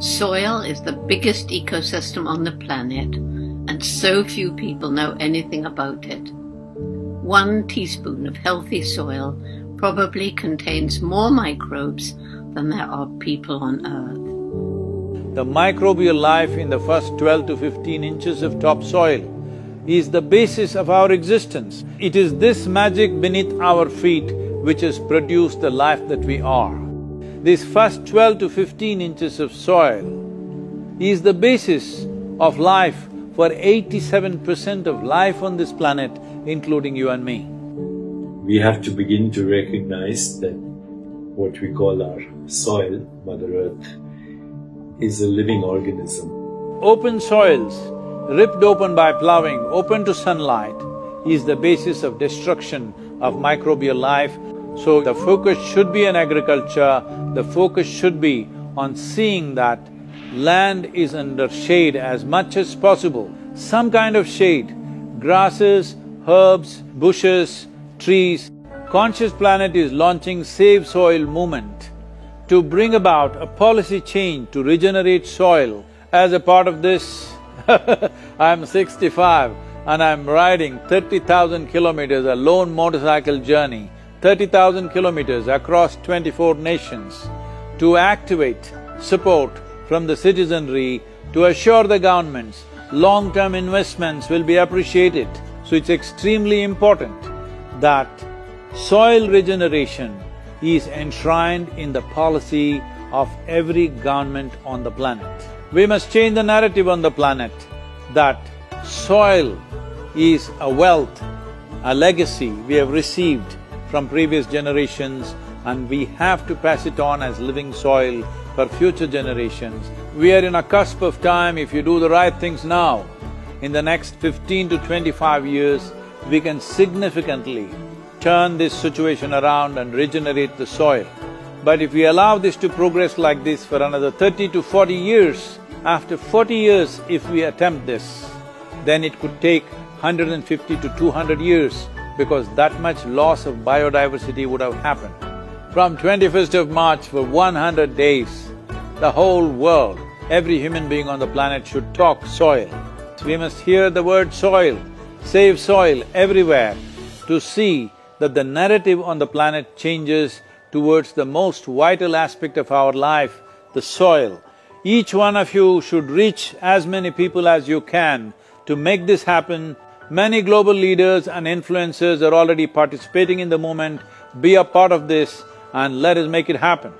Soil is the biggest ecosystem on the planet, and so few people know anything about it. One teaspoon of healthy soil probably contains more microbes than there are people on Earth. The microbial life in the first twelve to fifteen inches of topsoil is the basis of our existence. It is this magic beneath our feet which has produced the life that we are. This first twelve to fifteen inches of soil is the basis of life for eighty-seven percent of life on this planet, including you and me. We have to begin to recognize that what we call our soil, Mother Earth, is a living organism. Open soils, ripped open by ploughing, open to sunlight, is the basis of destruction of microbial life. So the focus should be on agriculture, the focus should be on seeing that land is under shade as much as possible, some kind of shade, grasses, herbs, bushes, trees. Conscious Planet is launching Save Soil movement to bring about a policy change to regenerate soil. As a part of this, I'm sixty-five and I'm riding thirty thousand kilometers, a lone motorcycle journey, thirty thousand kilometers across twenty-four nations to activate support from the citizenry to assure the governments long-term investments will be appreciated. So it's extremely important that soil regeneration is enshrined in the policy of every government on the planet. We must change the narrative on the planet that soil is a wealth, a legacy we have received from previous generations and we have to pass it on as living soil for future generations. We are in a cusp of time, if you do the right things now, in the next fifteen to twenty-five years, we can significantly turn this situation around and regenerate the soil. But if we allow this to progress like this for another thirty to forty years, after forty years if we attempt this, then it could take 150 to 200 years because that much loss of biodiversity would have happened. From 21st of March for 100 days, the whole world, every human being on the planet should talk soil. We must hear the word soil, save soil everywhere to see that the narrative on the planet changes towards the most vital aspect of our life, the soil. Each one of you should reach as many people as you can to make this happen. Many global leaders and influencers are already participating in the movement. Be a part of this and let us make it happen.